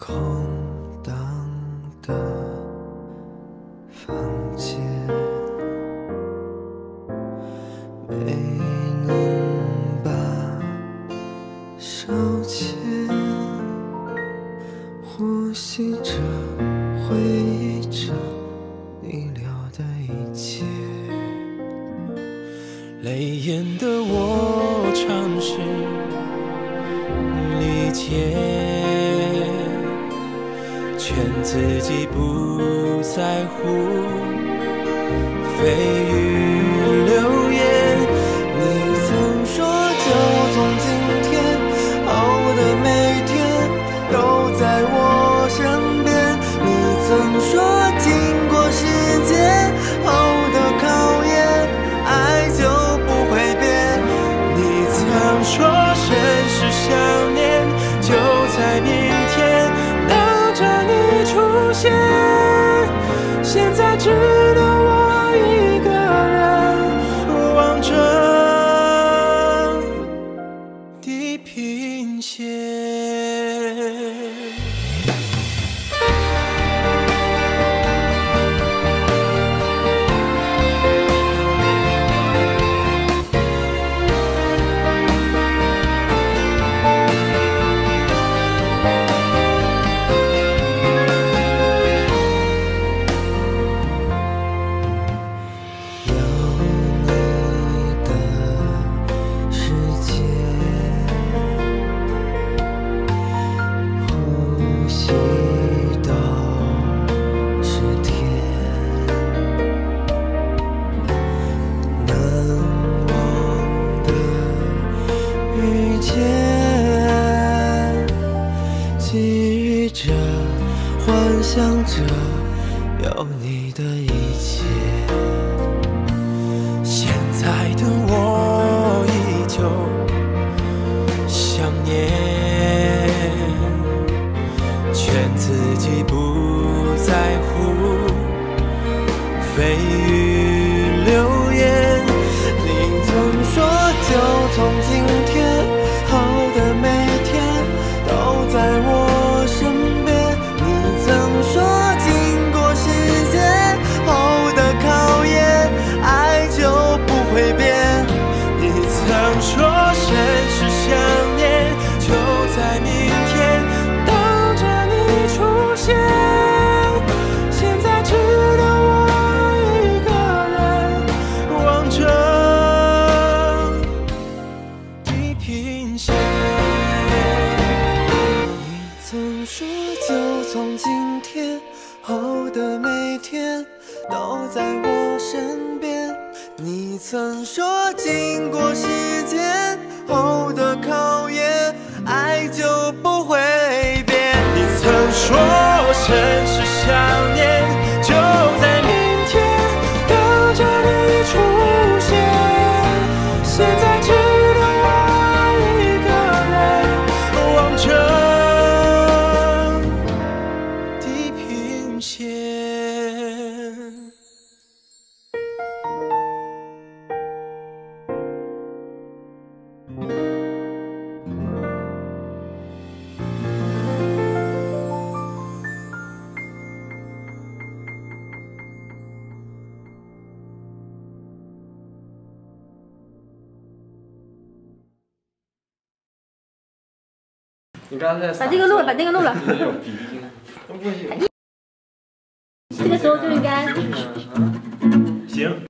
空荡的房间，没能把手牵，呼吸着，回忆着你留的一切。泪眼的我尝试理解，劝自己不在乎蜚语流言。你曾说，就从今天后的每天都在我身边。你曾说，经过时间后的考验，爱就不会变。你曾说甚是想念，就在你现。现在只记忆着，幻想着有你的一切。现在的我依旧想念，劝自己不在乎蜚曾说，就从今天后的每天都在我身边。你曾说，经过时间后的考验，爱就不会变。你曾说你刚才把这个录了，把这个录了。这个时候就应该。行。